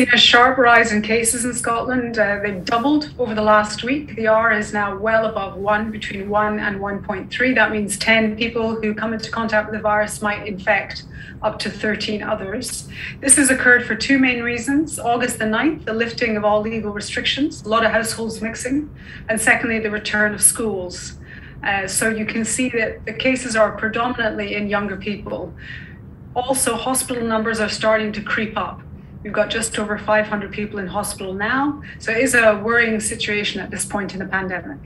seen a sharp rise in cases in Scotland. Uh, they've doubled over the last week. The R is now well above one, between one and 1.3. That means 10 people who come into contact with the virus might infect up to 13 others. This has occurred for two main reasons. August the 9th, the lifting of all legal restrictions, a lot of households mixing, and secondly, the return of schools. Uh, so you can see that the cases are predominantly in younger people. Also, hospital numbers are starting to creep up. We've got just over 500 people in hospital now. So it is a worrying situation at this point in the pandemic.